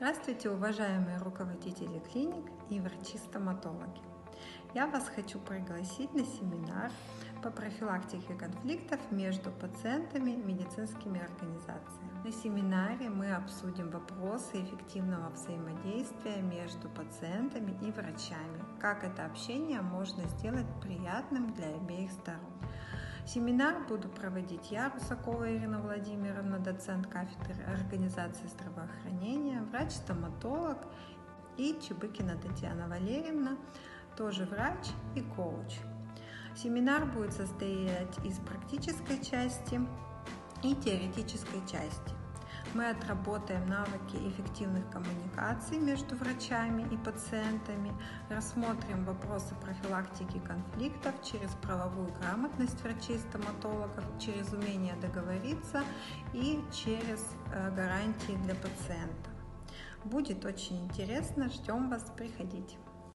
Здравствуйте, уважаемые руководители клиник и врачи-стоматологи. Я вас хочу пригласить на семинар по профилактике конфликтов между пациентами и медицинскими организациями. На семинаре мы обсудим вопросы эффективного взаимодействия между пациентами и врачами, как это общение можно сделать приятным для обеих сторон. Семинар буду проводить я, Русакова Ирина Владимировна, доцент кафедры организации здравоохранения, врач-стоматолог и Чебыкина Татьяна Валерьевна, тоже врач и коуч. Семинар будет состоять из практической части и теоретической части мы отработаем навыки эффективных коммуникаций между врачами и пациентами, рассмотрим вопросы профилактики конфликтов через правовую грамотность врачей-стоматологов, через умение договориться и через э, гарантии для пациента. Будет очень интересно, ждем вас, приходите.